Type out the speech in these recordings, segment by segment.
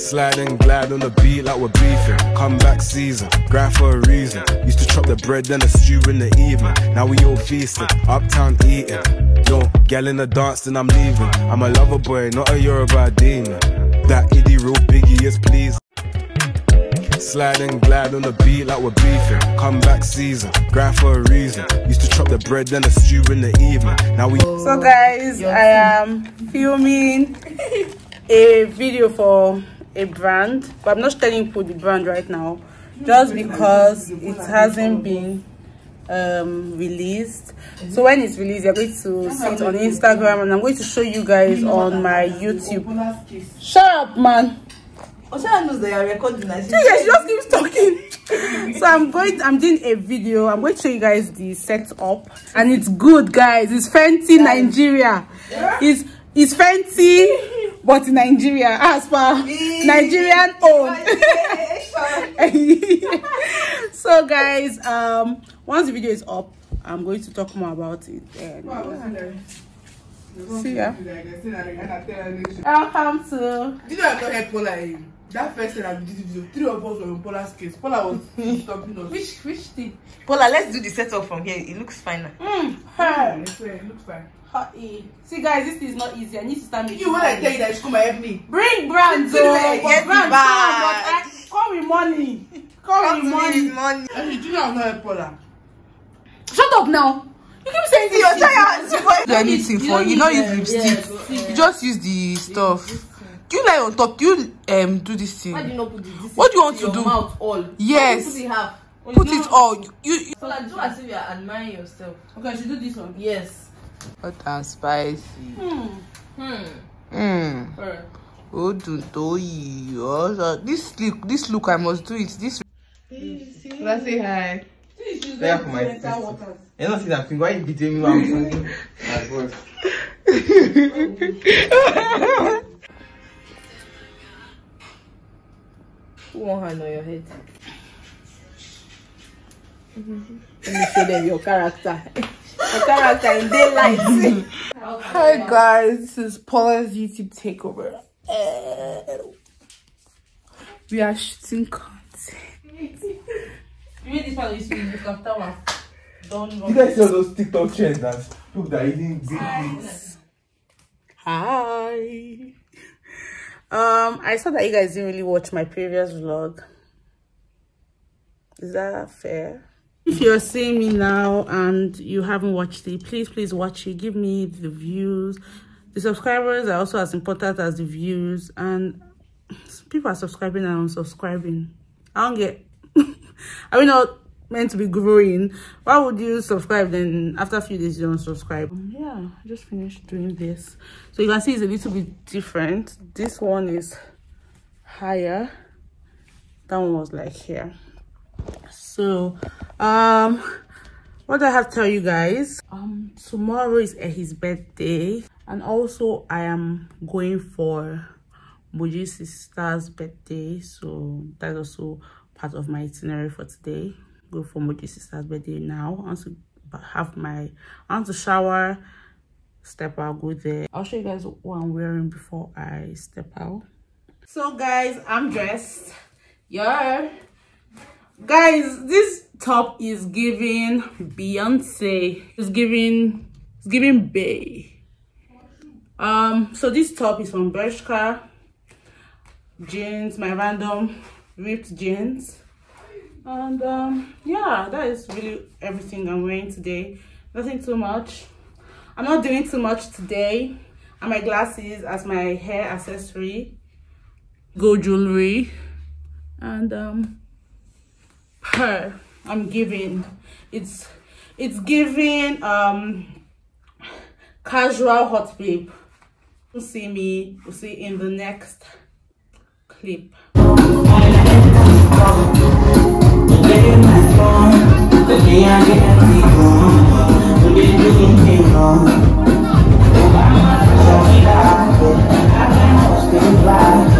Slide and glide on the beat like we're beefing. Comeback season, grind for a reason. Used to chop the bread then the stew in the evening. Now we all feasting, uptown eating. Yo, gal in the dance, then I'm leaving. I'm a lover boy, not a Yoruba demon. That itty real biggie is please. Slide and glide on the beat like we're beefing. Comeback season, grind for a reason. Used to chop the bread then the stew in the evening. Now we. So guys, I am filming a video for a brand, but I'm not telling you the brand right now, just because it hasn't been um released. So when it's released you're going to see it on instagram and i'm going to show you guys on my youtube. Shut up man. Osha knows that you're recording. yes she just keeps talking. So i'm going i'm doing a video. I'm going to show you guys the setup. And it's good guys. It's fenty nigeria. It's it's fenty but in nigeria as per nigerian owned so guys um once the video is up i'm going to talk more about it. And, uh, see ya welcome to Did you not help Paula? eh? That first time I did this video, three of us were in Paula's case. Paula was stopping us. which which thing Paula, let's do the setup from here. It looks finer. mm, Yeah, her. I swear, it looks fine. Her, eh. see guys this is not easy i need to start making You when I tell you that you should come and help me. bring brands oh, yes, brands come, but I, come with money come, Come with money money. Actually, do you know I'm not help Paula? shut up now you keep saying this Your shit. tires. You don't do anything you for you. Not use lipstick. You just use the stuff. Do you lie on top? Do you um do this thing? Why do thing? you not put the this What do you want to your do? mouth all? Yes. Put it half. Put it all. You. you So like do as if you're admiring yourself. okay I should do this one Yes. hot and spicy. hmm. Hmm. Hmm. Alright. Oh, do do you? This look. This look. I must do it. This. Let's say hi. This is There very for my mental sister. waters. You know, see that thing. Why you beating me while I'm singing? My voice. Put one hand on your head. Let me show them your character. your character in daylight. Hi guys, this is Paula's YouTube takeover. We are shooting content. You mean this one is me look after one don't You guys see all those TikTok trends that people that are eating big things? Hi. Um, I saw that you guys didn't really watch my previous vlog. Is that fair? If you're seeing me now and you haven't watched it, please, please watch it. Give me the views. The subscribers are also as important as the views. And people are subscribing and unsubscribing. I don't get... are we not meant to be growing? Why would you subscribe then after a few days you don't subscribe? Yeah, I just finished doing this. So you can see it's a little bit different. This one is higher. That one was like here. So, um, what I have to tell you guys? Um, tomorrow is his birthday. And also I am going for Moji's sister's birthday. So that's also part of my itinerary for today. Go for Moji's sister's birthday now. I want to have my, I want to shower, step out, go there. I'll show you guys what I'm wearing before I step out. So guys, I'm dressed. Yeah. Guys, this top is giving Beyonce. It's giving, it's giving Bay. Um, so this top is from Bershka. Jeans, my random ripped jeans. And um, yeah, that is really everything I'm wearing today. Nothing too much. I'm not doing too much today. And my glasses as my hair accessory. Gold jewelry. And um her I'm giving it's it's giving um casual hot babe. You'll see me, you'll see in the next clip. Whip, whip. Classic for this world.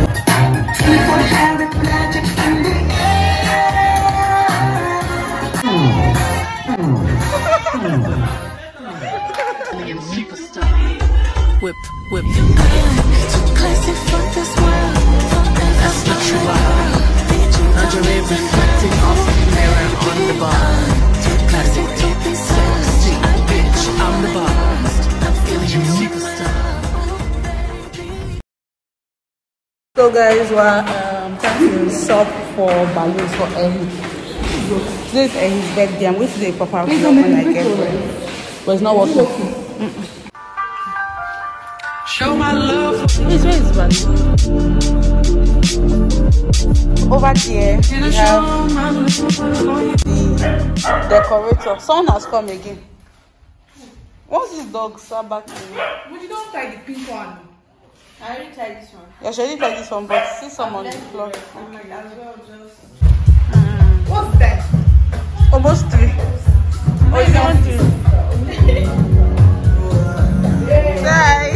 So guys, we're um, trying to shop for balloons for Ehi. Today is Ehi's birthday. I'm going to do a pop-up when I get ready. But it's not working. Mm -mm. Show my love. Wait, where is balloon? Over there, we have the decorator. Someone has come again. What's this dog to you? But you don't tie the pink one. I already tried this one. Yeah, she already tried this one, but see some on the floor. As well, just. What's that? Almost three. Oh, you want three? Hi.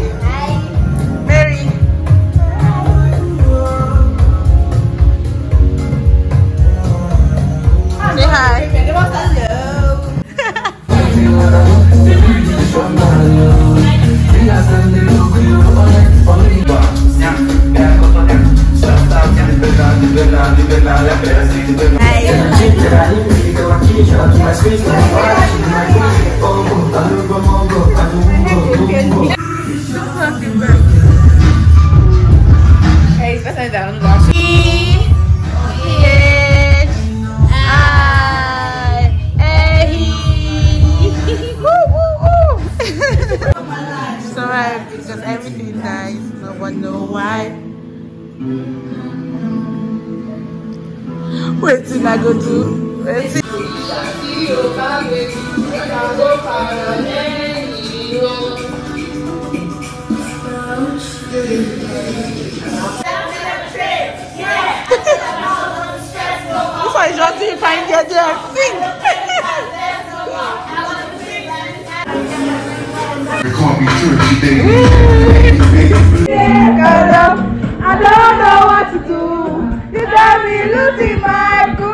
Last. Yes. I. Woo, woo, woo. It's alright because everything dies. No one know why. Wait till I go to. Wait till. If I just if I get there, sing. It can't be true. She did. I don't know what to do. You got me losing my cool.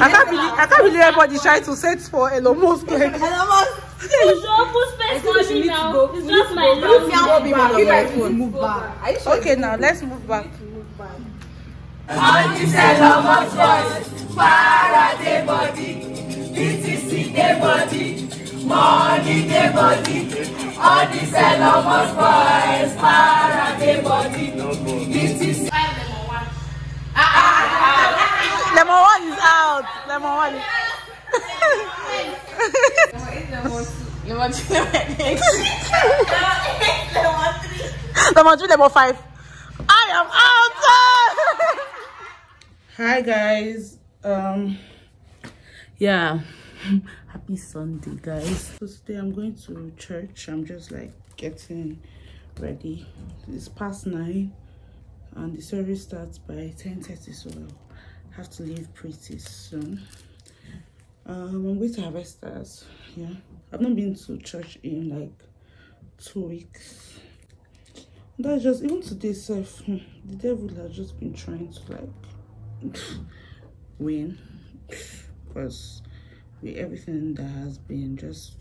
I can't believe I can't believe everybody trying to set for Elon Musk. Like, You should open space for me now. It's just my love. You guys need to move back. Are you sure? okay, now let's move back. Lemon one is out. Lemon one. Is... Lemon two, lemon five. I am out. Hi guys. Um. Yeah. Happy Sunday, guys. So today I'm going to church. I'm just like getting ready. It's past nine, and the service starts by ten thirty. So have to leave pretty soon. Um, I'm going to Harvesters. Yeah, I've not been to church in like two weeks. That's just even today, self. The devil has just been trying to like win because with everything that has been just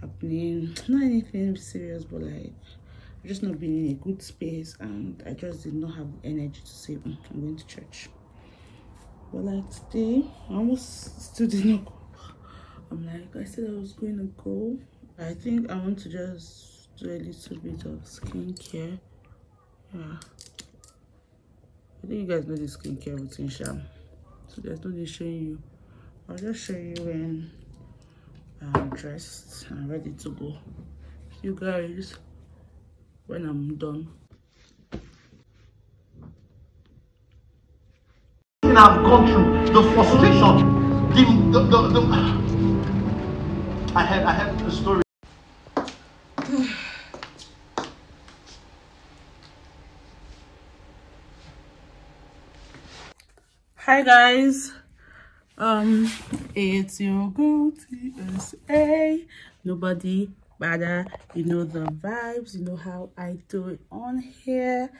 happening, not anything serious, but like just not been in a good space, and I just did not have energy to say "Mm, I'm going to church. But like today, I almost still did not go. I'm like, I said I was going to go. I think I want to just do a little bit of skincare. Yeah. I think you guys know the skincare routine, Sham. So there's no need showing you. I'll just show you when I'm dressed and ready to go. You guys when I'm done. The frustration, the, the, the, the I had I had a story. Hi guys, um, it's your girl TSA. Nobody better, you know the vibes, you know how I do it on here.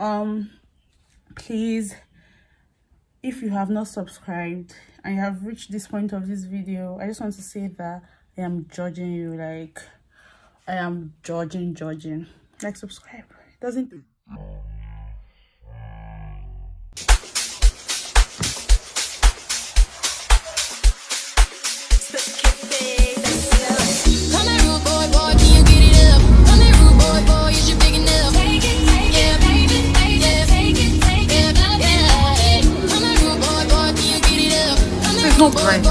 Um, please, if you have not subscribed and you have reached this point of this video, I just want to say that I am judging you. Like, I am judging, judging. Like, subscribe. It doesn't. no drink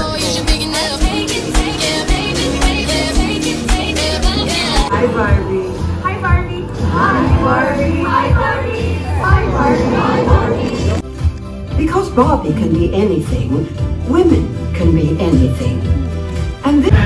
Hi Barbie. Hi Barbie. Hi Barbie. Hi Barbie. Hi Barbie. Hi Barbie. Because Barbie can be anything, women can be anything. And this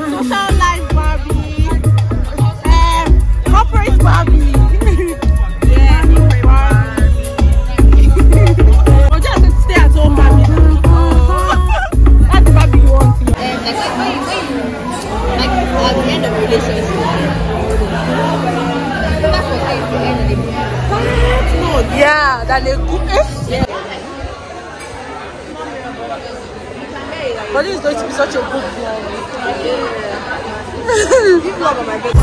Social life Barbie. Um, corporate Barbie. yeah, Barbie. Or just stay at home Barbie. That's the Barbie you want. like when you, when you like at the end of a relationship that's what I the end of the Yeah, that they cook it. But this is going to be such a good vlog. Give vlog on my bed.